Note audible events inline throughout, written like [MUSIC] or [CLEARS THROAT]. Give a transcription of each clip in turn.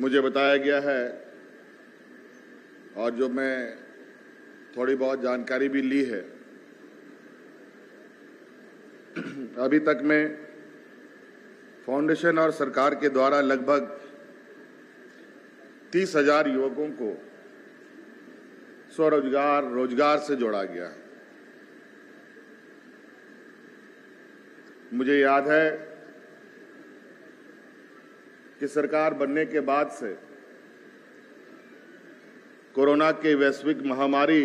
मुझे बताया गया है और जो मैं थोड़ी बहुत जानकारी भी ली है। [CLEARS THROAT] अभी तक में फाउंडेशन और सरकार के द्वारा लगभग तीस हज़ार युवकों को स्वरोजगार, रोज़गार से जोड़ा गया है। मुझे याद है कि सरकार बनने के बाद से कोरोना के वैश्विक महामारी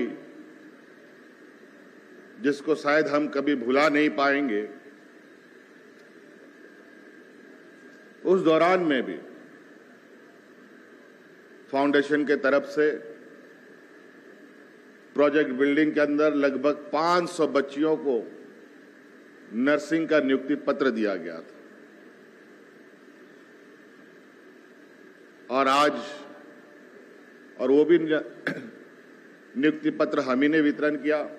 जिसको शायद हम कभी भुला नहीं पाएँगे, उस दौरान में भी फाउंडेशन के तरफ़ से प्रोजेक्ट बिल्डिंग के अंदर लगभग 500 बच्चियों को नर्सिंग का नियुक्ति पत्र दिया गया था। और आज, और वो भी [CLEARS THROAT] नियुक्ति पत्र हम ही ने वितरण किया।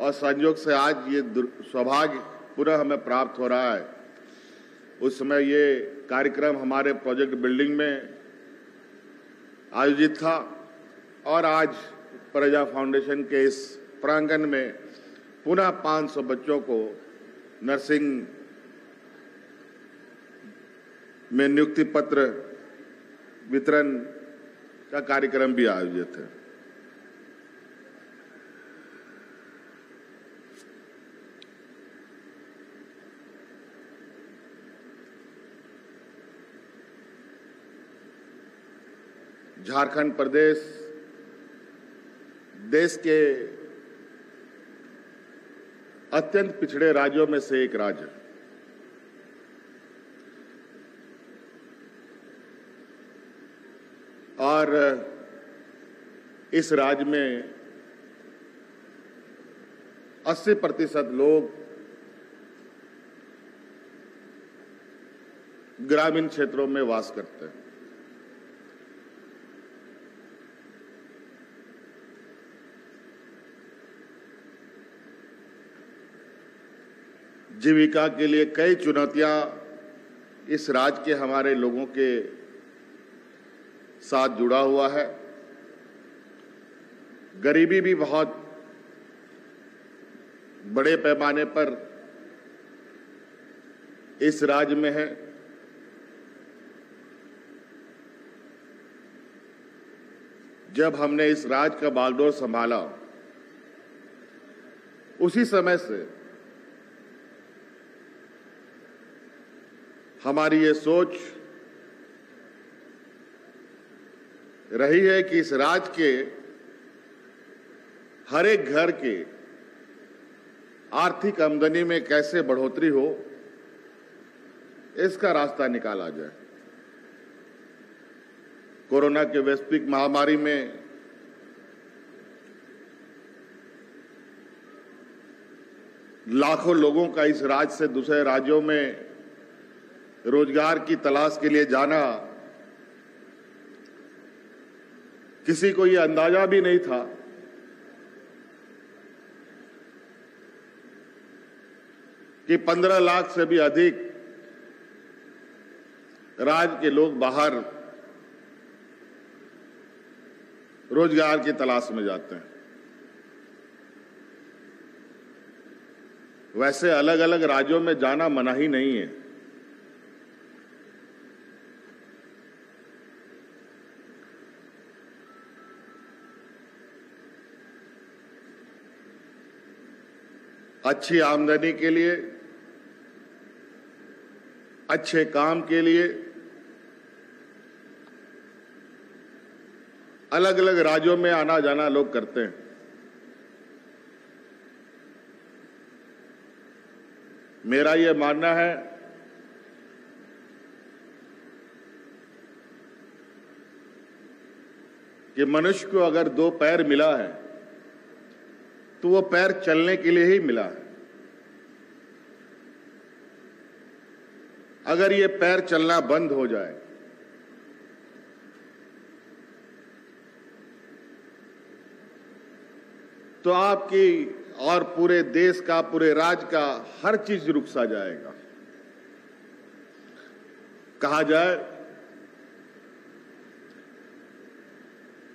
और संयोग से आज ये सौभाग्य पुनः हमें प्राप्त हो रहा है। उस समय ये कार्यक्रम हमारे प्रोजेक्ट बिल्डिंग में आयोजित था। और आज प्रजा फाउंडेशन के इस प्रांगण में पुनः 500 बच्चों को नर्सिंग में नियुक्ति पत्र वितरण का कार्यक्रम भी आयोजित है। झारखंड प्रदेश देश के अत्यंत पिछड़े राज्यों में से एक राज्य और इस राज्य में 80 प्रतिशत लोग ग्रामीण क्षेत्रों में वास करते हैं। जीविका के लिए कई चुनौतियाँ इस राज्य के हमारे लोगों के साथ जुड़ा हुआ है। गरीबी भी बहुत बड़े पैमाने पर इस राज्य में है। जब हमने इस राज्य का बागडोर संभाला, उसी समय से हमारी ये सोच रही है कि इस राज्य के हर एक घर के आर्थिक आमदनी में कैसे बढ़ोतरी हो, इसका रास्ता निकाला जाए। कोरोना के वैश्विक महामारी में लाखों लोगों का इस राज्य से दूसरे राज्यों में रोज़गार की तलाश के लिए जाना किसी को यह अंदाज़ा भी नहीं था। कि पंद्रह लाख से भी अधिक राज्य के लोग बाहर रोज़गार की तलाश में जाते हैं। वैसे अलग अलग राज्यों में जाना मना ही नहीं है। अच्छी आमदनी के लिए, अच्छे काम के लिए अलग अलग राज्यों में आना जाना लोग करते हैं। मेरा यह मानना है कि मनुष्य को अगर दो पैर मिला है तो वो पैर चलने के लिए ही मिला। अगर ये पैर चलना बंद हो जाए तो आपकी और पूरे देश का, पूरे राज्य का हर चीज़ रुक सा जाएगा। कहा जाए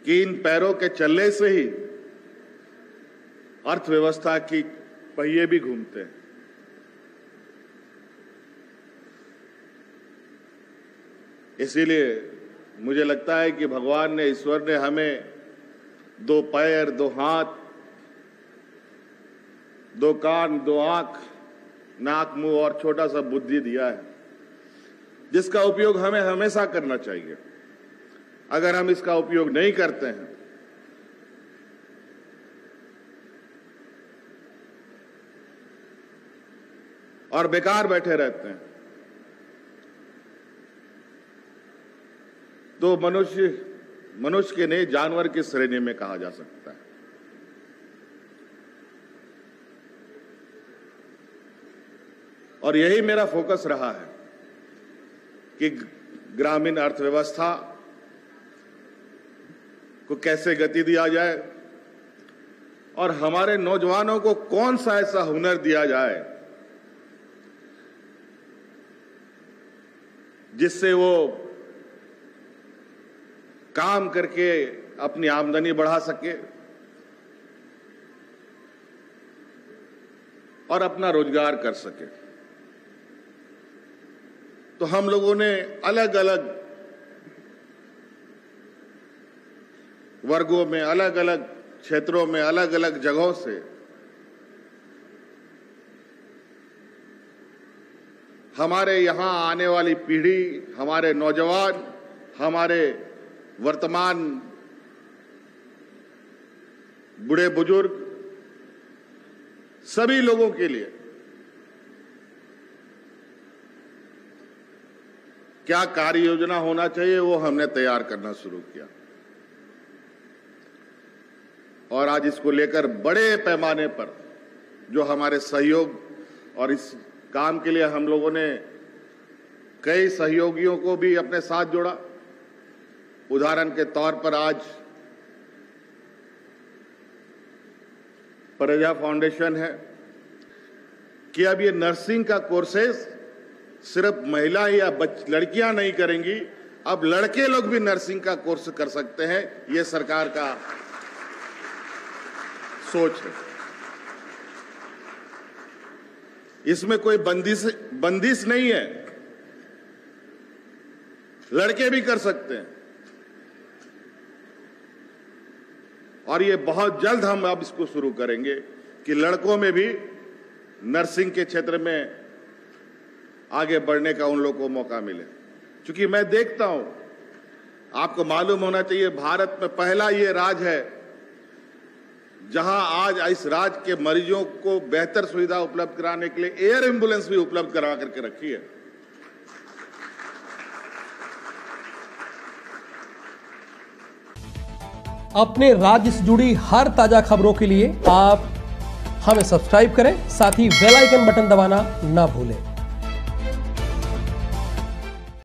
कि इन पैरों के चलने से ही अर्थव्यवस्था की पहिए भी घूमते हैं। इसीलिए मुझे लगता है कि भगवान ने, ईश्वर ने हमें दो पैर, दो हाथ, दो कान, दो आँख, नाक, मुँह और छोटा सा बुद्धि दिया है, जिसका उपयोग हमें हमेशा करना चाहिए। अगर हम इसका उपयोग नहीं करते हैं और बेकार बैठे रहते हैं। तो मनुष्य मनुष्य के नहीं, जानवर की श्रेणी में कहा जा सकता है। और यही मेरा फोकस रहा है कि ग्रामीण अर्थव्यवस्था को कैसे गति दिया जाए और हमारे नौजवानों को कौन सा ऐसा हुनर दिया जाए जिससे वो काम करके अपनी आमदनी बढ़ा सके और अपना रोज़गार कर सके। तो हम लोगों ने अलग अलग वर्गों में अलग अलग क्षेत्रों में अलग अलग जगहों से हमारे यहाँ आने वाली पीढ़ी, हमारे नौजवान, हमारे वर्तमान बूढ़े बुज़ुर्ग, सभी लोगों के लिए क्या कार्य योजना होना चाहिए, वो हमने तैयार करना शुरू किया। और आज इसको लेकर बड़े पैमाने पर जो हमारे सहयोग और इस काम के लिए हम लोगों ने कई सहयोगियों को भी अपने साथ जोड़ा। उदाहरण के तौर पर आज प्रजा फाउंडेशन है कि अब ये नर्सिंग का कोर्सेस सिर्फ़ महिला या लड़कियाँ नहीं करेंगी, अब लड़के लोग भी नर्सिंग का कोर्स कर सकते हैं, ये सरकार का सोच है। इसमें कोई बंदिश बंदिश नहीं है। लड़के भी कर सकते हैं। और ये बहुत जल्द हम अब इसको शुरू करेंगे कि लड़कों में भी नर्सिंग के क्षेत्र में आगे बढ़ने का उन लोगों को मौका मिले। क्योंकि मैं देखता हूँ, आपको मालूम होना चाहिए, भारत में पहला ये राज है जहाँ आज इस राज्य के मरीजों को बेहतर सुविधा उपलब्ध कराने के लिए एयर एंबुलेंस भी उपलब्ध करा करके रखी है। अपने राज्य से जुड़ी हर ताज़ा खबरों के लिए आप हमें सब्सक्राइब करें, साथ ही बेल आइकन बटन दबाना ना भूलें।